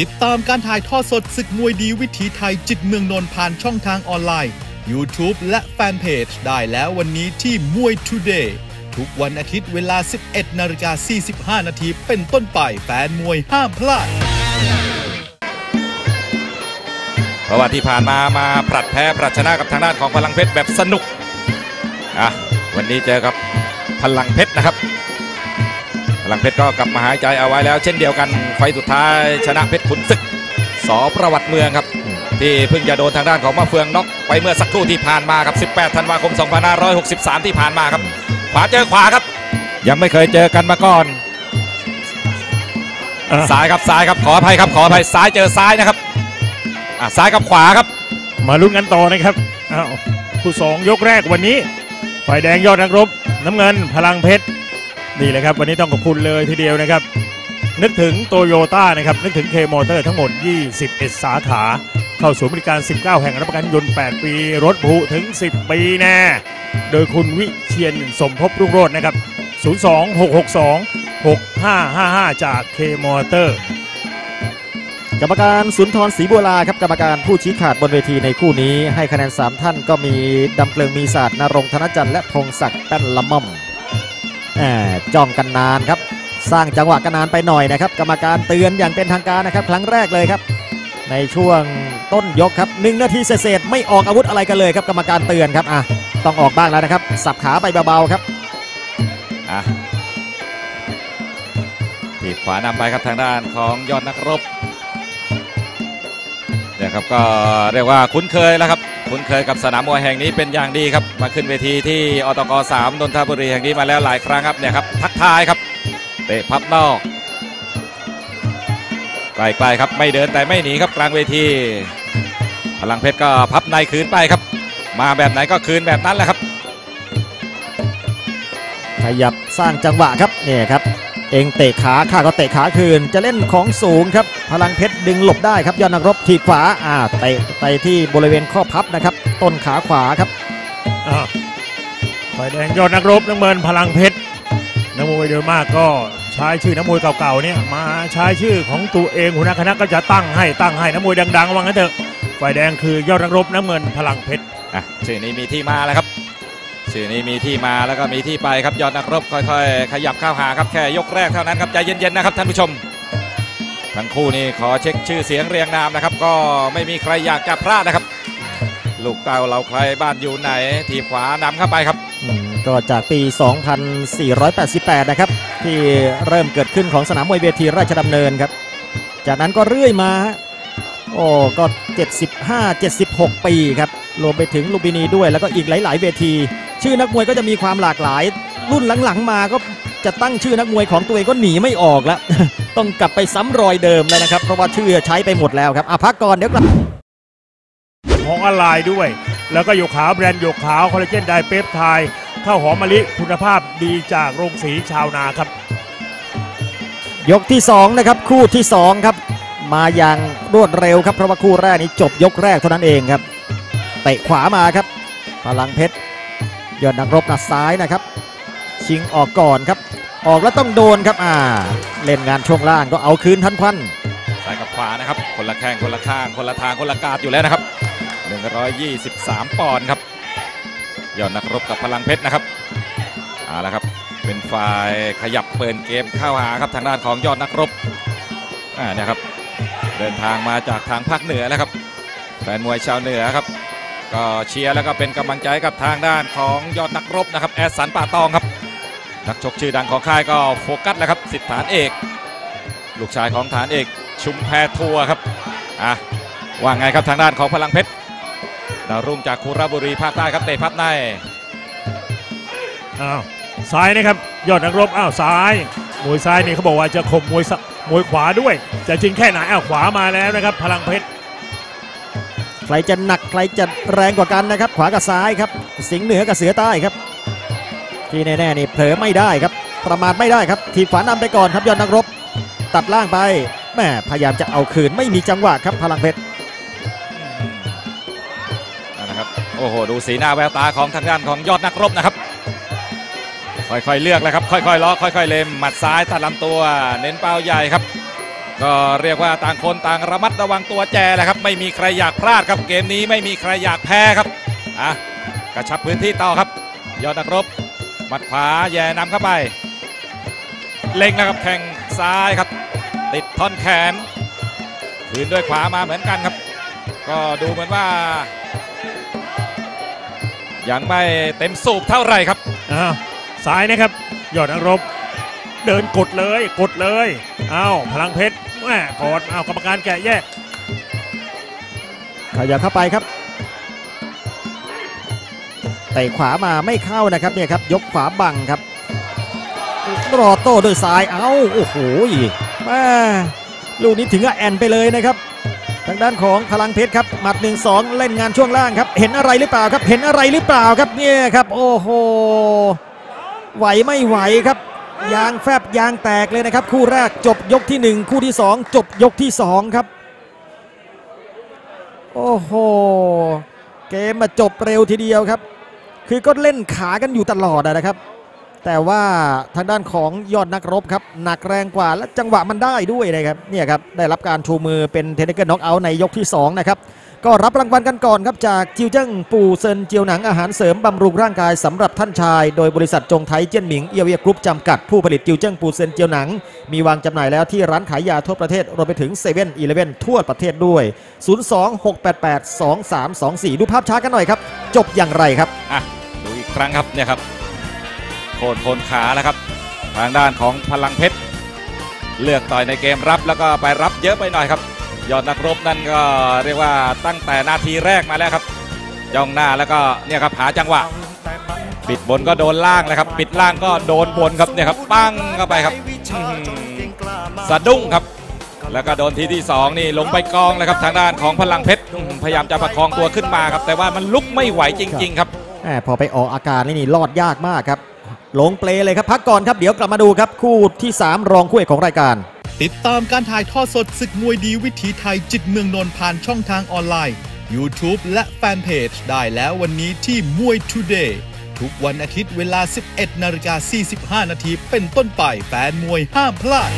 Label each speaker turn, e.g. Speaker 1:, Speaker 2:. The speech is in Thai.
Speaker 1: ติดตามการถ่ายทอดสดศึกมวยดีวิถีไทยจิตเมืองนนท์ผ่านช่องทางออนไลน์ YouTube และแฟนเพจได้แล้ววันนี้ที่มวย Today ทุกวันอาทิตย์เวลา 11นาฬิกา45 นาทีเป็นต้นไปแฟนมวยห้ามพลาด
Speaker 2: เพราะว่าที่ผ่านมามาผลัดแพ้ผลัดชนะกับทางด้านของพลังเพชรแบบสนุกอะวันนี้เจอกับพลังเพชรนะครับ พลังเพชรก็กลับมาหายใจเอาไว้แล้ว เช่นเดียวกันไฟล์สุดท้ายชนะเพชรขุนศึกสอประวัติเมืองครับ ที่เพิ่งจะโดนทางด้านของมะเฟืองน็อกไปเมื่อสักครู่ที่ผ่านมาครับ 18 ธันวาคม 2563 ที่ผ่านมาครับ ขวาเจอขวาครับ ยังไม่เคยเจอกันมาก่อน
Speaker 3: อะ
Speaker 2: ซ้ายครับซ้ายครับขออภัยครับขออภัยซ้ายเจอซ้ายนะครับอะซ้ายกับขวาครับ
Speaker 3: มาลุ้นกันต่อนะครับอ้าวคู่สองยกแรกวันนี้ฝ่ายแดงยอดนักรบ น้ำเงินพลังเพชร นี่แหละครับวันนี้ต้องขอบคุณเลยทีเดียวนะครับ นึกถึงโตโยต้านะครับ นึกถึงเคมอเตอร์ทั้งหมด 21 สาขา เข้าสู่บริการ 19 แห่งรับประกันยนต์ 8 ปี รถผุถึง 10 ปีแน่โดยคุณวิเชียนสมภพรุ่งโรจน์นะครับ 02662 6555 จากเคมอเตอร์
Speaker 4: กรรมการสุนทรศรีบัวลาครับกรรมการผู้ชี้ขาดบนเวทีในคู่นี้ให้คะแนน 3 ท่านก็มีดำเกลิงมีศาสตร์นรงธนจันทร์และพงศักดิ์แป้นละม่อม จ้องกันนานครับ สร้างจังหวะกันนานไปหน่อยนะครับ กรรมการเตือนอย่างเป็นทางการนะครับ ครั้งแรกเลยครับ ในช่วงต้นยกครับหนึ่งนาทีเศษไม่ออกอาวุธอะไรกันเลยครับกรรมการเตือนครับอะต้องออกบ้างแล้วนะครับ สับขาไปเบาๆครับ
Speaker 2: อะทีขวานำไปครับทางด้านของยอดนักรบเนี่ยครับก็เรียกว่าคุ้นเคยแล้วครับ คุ้นเคยกับสนามมวยแห่งนี้เป็นอย่างดีครับมาขึ้นเวทีที่อตก3นนทบุรีแห่งนี้มาแล้วหลายครั้งครับเนี่ยครับทักทายครับเตะพับนอกไกลๆครับไม่เดินแต่ไม่หนีครับกลางเวที พลังเพชรก็พับในคืนไปครับ มาแบบไหนก็คืนแบบนั้นแหละครับ
Speaker 4: ขยับสร้างจังหวะครับเนี่ยครับ เองเตะขาข้าก็เตะขาคืน จะเล่นของสูงครับ พลังเพชรดึงหลบได้ครับยอดนักรบถีบขวาอ่าเตะไปที่บริเวณข้อพับนะครับ ต้นขาขวาครับ
Speaker 3: อ่าฝ่ายแดงยอดนักรบน้ำเงินพลังเพชรนักมวยโดยมากก็ใช้ชื่อนักมวยเก่าๆเนี่ยมาใช้ชื่อของตัวเองหัวหน้าคณะก็จะตั้งให้ตั้งให้นักมวยดังๆว่างั้นเถอะฝ่ายแดงคือยอดนักรบน้ำเงินพลังเพชร
Speaker 2: อะชื่อนี้มีที่มาแล้วครับ ชื่อนี้มีที่มาแล้วก็มีที่ไปครับยอดนักรบค่อยๆ ขยับเข้าหาครับแค่ยกแรกเท่านั้นครับใจเย็นๆนะครับท่านผู้ชม ทั้งคู่นี่ขอเช็คชื่อเสียงเรียงนามนะครับ ก็ไม่มีใครอยากจะพลาดนะครับ ลูกเต้าเราใครบ้านอยู่ไหน ทีขวานำเข้าไปครับ
Speaker 4: ก็จากปี 2488 นะครับ ที่เริ่มเกิดขึ้นของสนามมวยเวทีราชดำเนินครับ จากนั้นก็เรื่อยมาโอ้ก็ 75 76 ปีครับ รวมไปถึงลูมพินีด้วยแล้วก็อีกหลาย ๆ เวที ชื่อนักมวยก็จะมีความหลากหลาย รุ่นหลังๆมาก็จะตั้งชื่อนักมวยของตัวเองก็หนีไม่ออกแล้ว ต้องกลับไปซ้ำรอยเดิมแล้วนะครับ เพราะว่าชื่อใช้ไปหมดแล้วครับอะพักก่อนเดี๋ยวกลับ
Speaker 3: ของออนไลน์ด้วย แล้วก็โยกขาวแบรนด์โยกขาวคอลลาเจนไดเปปไทด์ข้าวหอมมะลิคุณภาพดีจากโรงสีชาวนาครับ
Speaker 4: ยกที่ 2 นะครับ คู่ที่ 2 ครับ มาอย่างรวดเร็วครับเพราะว่าคู่แรกนี้จบยกแรกเท่านั้นเองครับเตะขวามาครับพลังเพชร ยอดนักรบหนัดซ้ายนะครับ ชิงออกก่อนครับ ออกแล้วต้องโดนครับอ่า เล่นงานช่วงล่างก็เอาคืนทันควัน
Speaker 2: ซ้ายกับขวานะครับ คนละแข้งคนละข้าง คนละทางคนละกาดอยู่แล้วนะครับ 123 ปอนด์ครับ ยอดนักรบกับพลังเพชรนะครับเอาละครับเป็นฝ่ายขยับเปิดเกมเข้าหาครับทางด้านของยอดนักรบอ่าเนี่ยครับเดินทางมาจากทางภาคเหนือแล้วครับแฟนมวยชาวเหนือครับ ก็เชียร์แล้วก็เป็นกำลังใจกับทางด้านของยอดนักรบนะครับแอดสันป่าตองครับนักชกชื่อดังของค่ายก็โฟกัสแล้วครับสิทธิฐานเอก ลูกชายของฐานเอกชุมแพทัวครับอะว่าไงครับทางด้านของพลังเพชรดาวรุ่งจากคุระบุรีภาคใต้ครับเตะพับใน
Speaker 3: อ้าวซ้ายนะครับยอดนักรบอ้าวซ้ายมวยซ้ายนี่เขาบอกว่าจะข่มมวยมวยขวาด้วย จะจริงแค่ไหนอ้าวขวามาแล้วนะครับ พลังเพชร
Speaker 4: ใครจะหนักใครจะแรงกว่ากันนะครับ ขวากับซ้ายครับ สิงเหนือกับเสือใต้ครับ ที่แน่ๆนี่เผลอไม่ได้ครับ ประมาทไม่ได้ครับ ทีบขวานำไปก่อนครับยอดนักรบ ตัดล่างไปแม่พยายามจะเอาคืนไม่มีจังหวะครับพลังเพชร
Speaker 2: นะครับโอ้โหดูสีหน้าแววตาของทางด้านของยอดนักรบนะครับ ค่อยๆเลือกแล้วครับ ค่อยๆล้อค่อยๆเล็มหมัดซ้ายตัดลำตัว เน้นเป้าใหญ่ครับ ก็เรียกว่าต่างคนต่างระมัดระวังตัวแจแหละครับ ไม่มีใครอยากพลาดครับเกมนี้ไม่มีใครอยากแพ้ครับอะกระชับพื้นที่ต่อครับ ยอดนักรบหมัดขวาแย่นำเข้าไป เล็งนะครับแข่งซ้ายครับ ติดท่อนแขนคืนด้วยขวามาเหมือนกันครับ ก็ดูเหมือนว่ายังไม่เต็มสูบเท่าไหร่ครับ
Speaker 3: อ้าวซ้ายนะครับยอดนักรบ เดินกดเลยกดเลยอ้าวพลังเพชรแม่กดอ้าวกรรมการแกะแยก
Speaker 4: ขยับเข้าไปครับเตะขวามาไม่เข้านะครับเนี่ยครับยกขวาบังครับรอโต้ด้วยซ้ายเอ้าโอ้โหแม่ลูกนี้ถึงกับแอนไปเลยนะครับทางด้านของพลังเพชรครับหมัด 1 2 เล่นงานช่วงล่างครับ เห็นอะไรหรือเปล่าครับ เห็นอะไรหรือเปล่าครับเนี่ยครับ โอ้โหไหวไม่ไหวครับ ยางแฟบยางแตกเลยนะครับ คู่แรกจบยกที่ 1 คู่ที่ 2 จบยกที่ 2 ครับ โอ้โห เกมมาจบเร็วทีเดียวครับ คือก็เล่นขากันอยู่ตลอดนะครับ แต่ว่าทางด้านของยอดนักรบครับ หนักแรงกว่าและจังหวะมันได้ด้วยนะครับเนี่ยครับได้รับการชูมือเป็นเทนนิเกิลน็อกเอาท์ในยกที่ 2 นะครับ ก็รับรางวัลกันก่อนครับจากจิวเจิ้งปูเซินเจียวหนังอาหารเสริมบำรุงร่างกายสำหรับท่านชาย โดยบริษัทจงไทยเจี้ยนหมิงเอียเวียกรุ๊ปจำกัดผู้ผลิตจิวเจิ้งปูเซินเจียวหนัง มีวางจำหน่ายแล้วที่ร้านขายยาทั่วประเทศรวมไปถึง7 e เ e ่ e อทั่วประเทศด้วย 026882324 ดูภาพช้ากันหน่อยครับ จบอย่างไรครับ
Speaker 2: อะดูอีกครั้งครับเนี่ยครับโคนโคนขาแล้วครับ ทางด้านของพลังเพชรเลือกต่อยในเกมรับแล้วก็ไปรับเยอะไปหน่อยครับ ยอดนักรบนั่นก็เรียกว่าตั้งแต่นาทีแรกมาแล้วครับจ้องหน้าแล้วก็เนี่ยครับหาจังหวะ ปิดบนก็โดนล่างแล้วครับ ปิดล่างก็โดนบนครับเนี่ยครับปั้งเข้าไปครับสะดุ้งครับ แล้วก็โดนทีที่สองนี่ลงไปกองแล้วครับทางด้านของพลังเพชรพยายามจะประคองตัวขึ้นมาครับ แต่ว่ามันลุกไม่ไหวจริง ๆ ครับ
Speaker 4: พอไปออกอาการนี่นี่รอดยากมากครับลงเปลเลยครับพักก่อนครับเดี๋ยวกลับมาดูครับคู่ที่ 3 รองคู่เอกของรายการ
Speaker 1: ติดตามการถ่ายทอดสดศึกมวยดีวิถีไทยจิตเมืองนนท์ผ่านช่องทางออนไลน์ YouTube และแฟนเพจได้แล้ววันนี้ที่มวย Today ทุกวันอาทิตย์เวลา 11นาฬิกา45 นาทีเป็นต้นไปแฟนมวยห้ามพลาด